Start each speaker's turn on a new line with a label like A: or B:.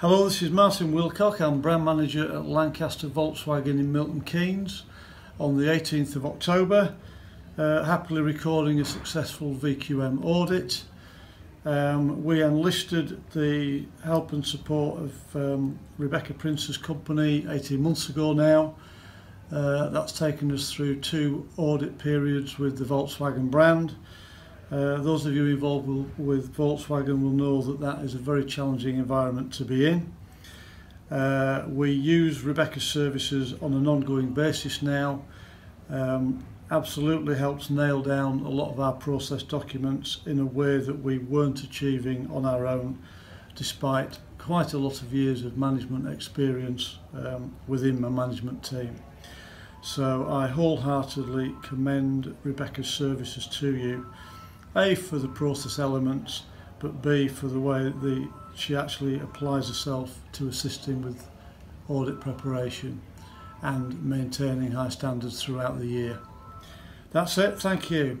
A: Hello, this is Martin Wilcock. I'm brand manager at Lancaster Volkswagen in Milton Keynes on the 18th of October, uh, happily recording a successful VQM audit. Um, we enlisted the help and support of um, Rebecca Prince's company 18 months ago now. Uh, that's taken us through two audit periods with the Volkswagen brand. Uh, those of you involved with, with Volkswagen will know that that is a very challenging environment to be in. Uh, we use Rebecca's services on an ongoing basis now. Um, absolutely helps nail down a lot of our process documents in a way that we weren't achieving on our own despite quite a lot of years of management experience um, within my management team. So I wholeheartedly commend Rebecca's services to you. A for the process elements, but B for the way that the, she actually applies herself to assisting with audit preparation and maintaining high standards throughout the year. That's it, thank you.